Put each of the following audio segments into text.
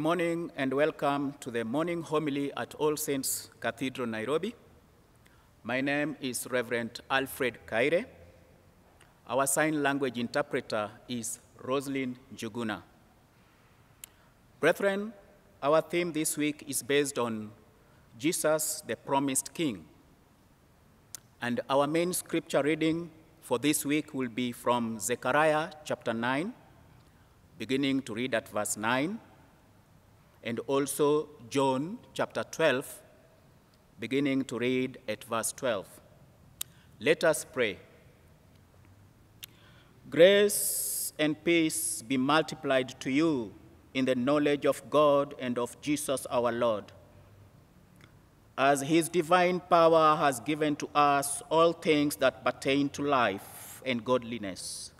Good morning and welcome to the morning homily at All Saints Cathedral, Nairobi. My name is Reverend Alfred Kaire. Our sign language interpreter is Rosalind Njuguna. Brethren, our theme this week is based on Jesus, the promised King. And our main scripture reading for this week will be from Zechariah chapter 9, beginning to read at verse 9, and also John chapter 12, beginning to read at verse 12. Let us pray. Grace and peace be multiplied to you in the knowledge of God and of Jesus our Lord. As his divine power has given to us all things that pertain to life and godliness,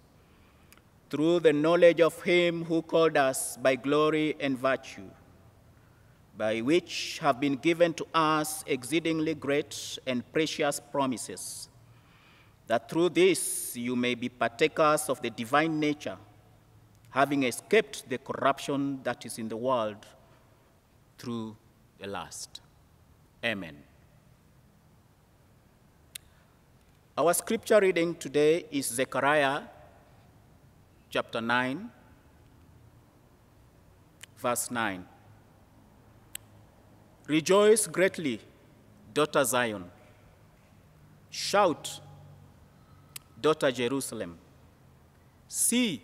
through the knowledge of him who called us by glory and virtue, by which have been given to us exceedingly great and precious promises, that through this you may be partakers of the divine nature, having escaped the corruption that is in the world through the last. Amen. Our scripture reading today is Zechariah chapter 9, verse 9. Rejoice greatly, daughter Zion. Shout, daughter Jerusalem. See,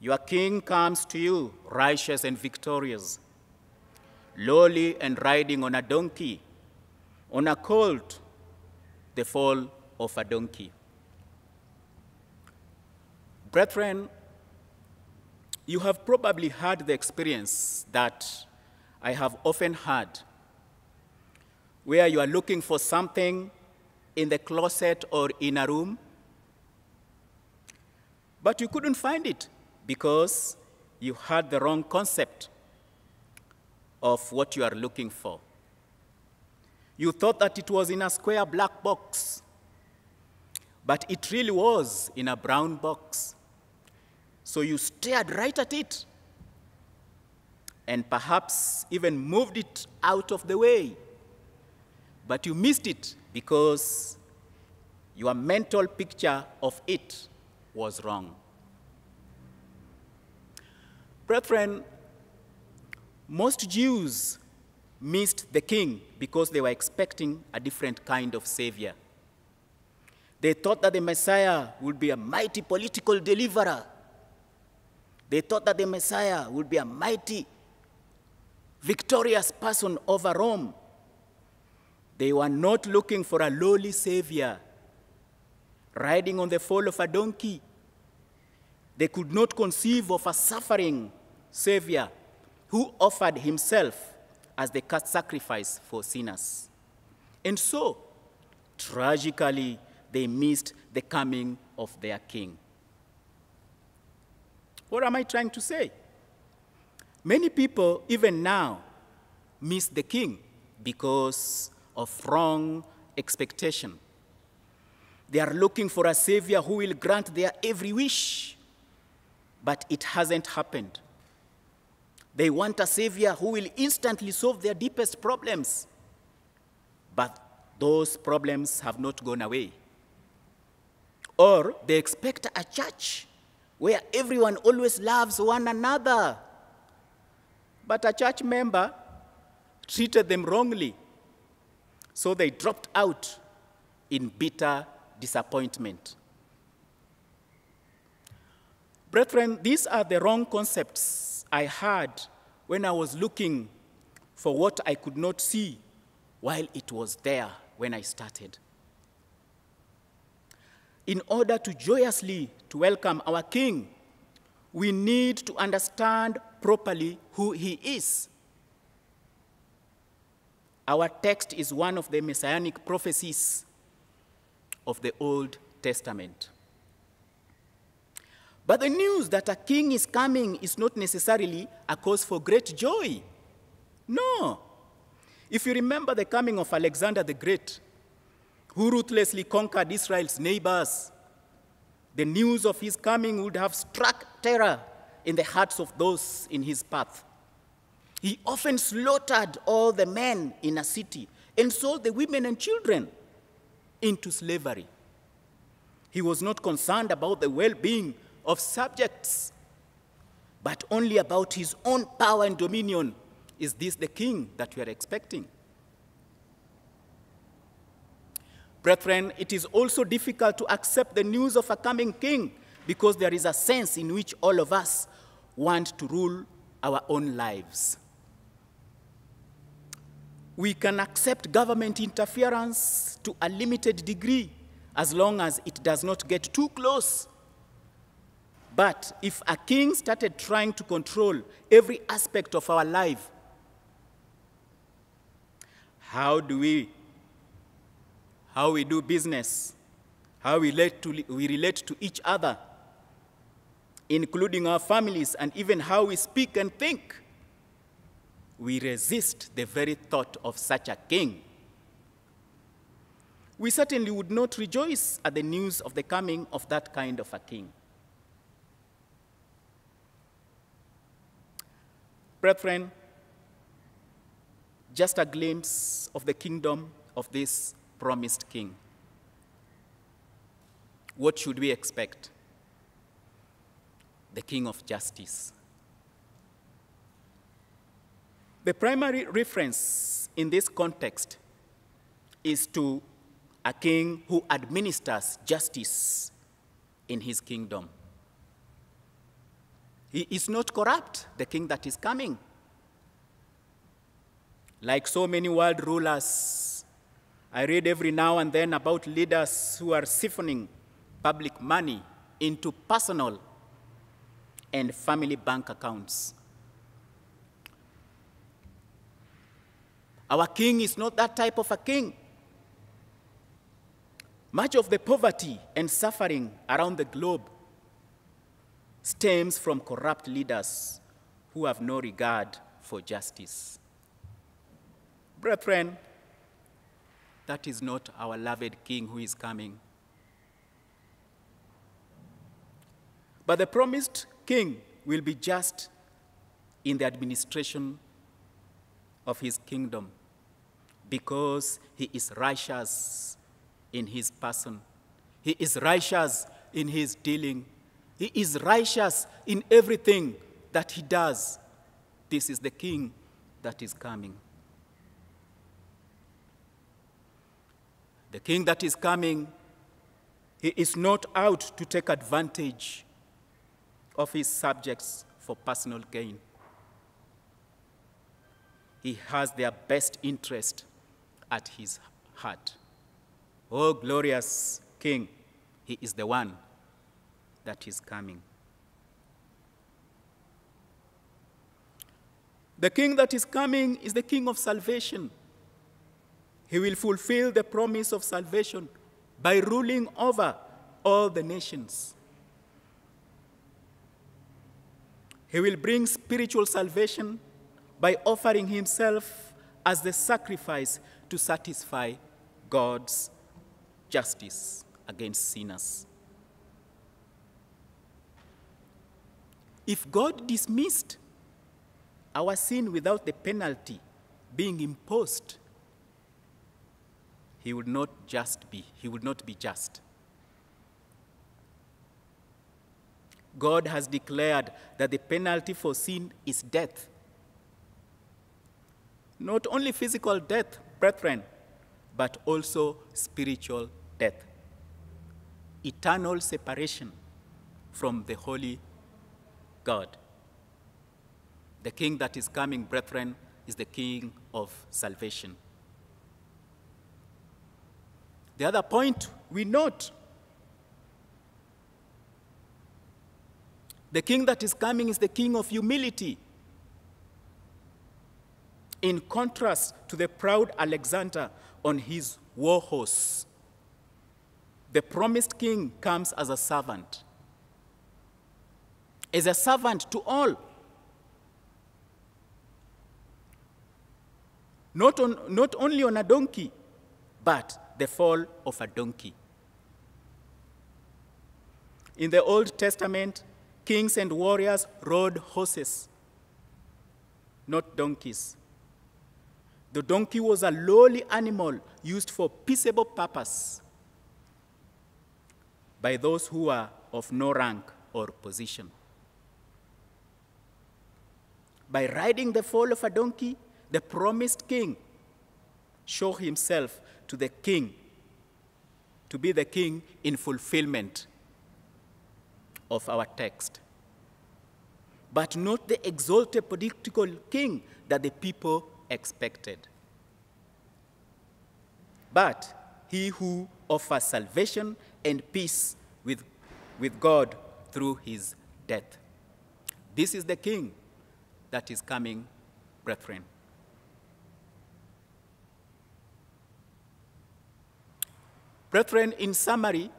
your king comes to you, righteous and victorious, lowly and riding on a donkey, on a colt, the foal of a donkey. Brethren, you have probably had the experience that I have often heard where you are looking for something in the closet or in a room, but you couldn't find it because you had the wrong concept of what you are looking for. You thought that it was in a square black box, but it really was in a brown box. So you stared right at it and perhaps even moved it out of the way. But you missed it because your mental picture of it was wrong. Brethren, most Jews missed the king because they were expecting a different kind of savior. They thought that the Messiah would be a mighty political deliverer. They thought that the Messiah would be a mighty, victorious person over Rome. They were not looking for a lowly savior riding on the foal of a donkey. They could not conceive of a suffering savior who offered himself as the sacrifice for sinners. And so, tragically, they missed the coming of their king. What am I trying to say? Many people, even now, miss the king because of wrong expectation. They are looking for a savior who will grant their every wish, but it hasn't happened. They want a savior who will instantly solve their deepest problems, but those problems have not gone away. Or they expect a church where everyone always loves one another, but a church member treated them wrongly, so they dropped out in bitter disappointment. Brethren, these are the wrong concepts I had when I was looking for what I could not see while it was there when I started. In order to joyously to welcome our King, we need to understand properly who he is. Our text is one of the messianic prophecies of the Old Testament. But the news that a king is coming is not necessarily a cause for great joy. No. If you remember the coming of Alexander the Great, who ruthlessly conquered Israel's neighbors, the news of his coming would have struck terror in the hearts of those in his path. He often slaughtered all the men in a city and sold the women and children into slavery. He was not concerned about the well being of subjects, but only about his own power and dominion. Is this the king that we are expecting? Brethren, it is also difficult to accept the news of a coming king because there is a sense in which all of us want to rule our own lives. We can accept government interference to a limited degree as long as it does not get too close. But if a king started trying to control every aspect of our life, how do we how we do business, how we relate to, we relate to each other, including our families, and even how we speak and think. We resist the very thought of such a king. We certainly would not rejoice at the news of the coming of that kind of a king. Brethren, just a glimpse of the kingdom of this promised king. What should we expect? The king of justice. The primary reference in this context is to a king who administers justice in his kingdom. He is not corrupt, the king that is coming. Like so many world rulers, I read every now and then about leaders who are siphoning public money into personal and family bank accounts. Our king is not that type of a king. Much of the poverty and suffering around the globe stems from corrupt leaders who have no regard for justice. Brethren, that is not our loved King who is coming. But the promised King will be just in the administration of his kingdom because he is righteous in his person. He is righteous in his dealing. He is righteous in everything that he does. This is the king that is coming. The king that is coming, he is not out to take advantage of his subjects for personal gain. He has their best interest at his heart. Oh, glorious King, he is the one that is coming. The King that is coming is the King of salvation. He will fulfill the promise of salvation by ruling over all the nations. He will bring spiritual salvation by offering himself as the sacrifice to satisfy God's justice against sinners. If God dismissed our sin without the penalty being imposed he would not just be, he would not be just. God has declared that the penalty for sin is death. Not only physical death, brethren, but also spiritual death. Eternal separation from the holy God. The king that is coming, brethren, is the king of salvation. The other point we note the king that is coming is the king of humility. In contrast to the proud Alexander on his war horse, the promised king comes as a servant. As a servant to all. Not, on, not only on a donkey, but the fall of a donkey. In the Old Testament, kings and warriors rode horses, not donkeys. The donkey was a lowly animal used for peaceable purpose by those who are of no rank or position. By riding the foal of a donkey, the promised king showed himself to the king to be the king in fulfillment of our text. But not the exalted political king that the people expected. But he who offers salvation and peace with, with God through his death. This is the king that is coming, brethren. Brethren, in summary,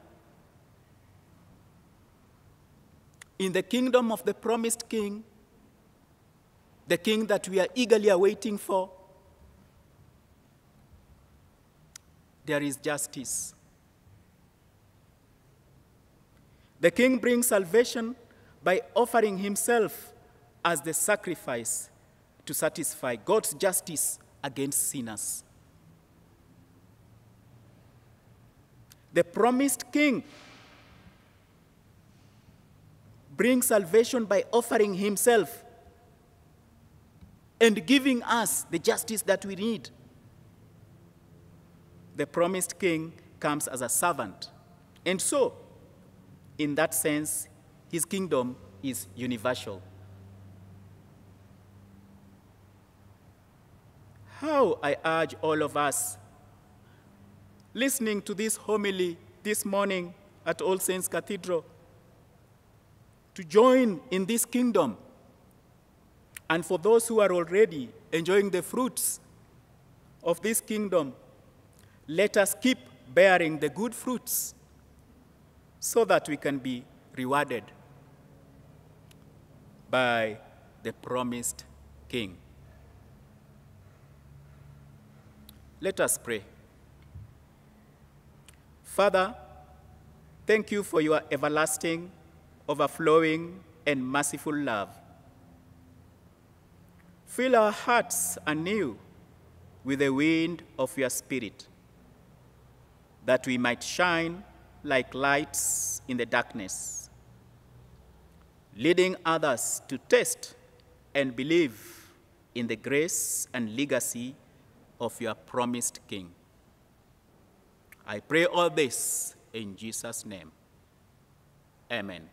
in the kingdom of the promised king, the king that we are eagerly awaiting for, there is justice. The king brings salvation by offering himself as the sacrifice to satisfy God's justice against sinners. The promised king brings salvation by offering himself and giving us the justice that we need. The promised king comes as a servant. And so, in that sense, his kingdom is universal. How I urge all of us listening to this homily this morning at All Saints Cathedral to join in this kingdom. And for those who are already enjoying the fruits of this kingdom, let us keep bearing the good fruits so that we can be rewarded by the promised King. Let us pray. Father, thank you for your everlasting, overflowing, and merciful love. Fill our hearts anew with the wind of your Spirit, that we might shine like lights in the darkness, leading others to taste and believe in the grace and legacy of your promised King. I pray all this in Jesus' name. Amen.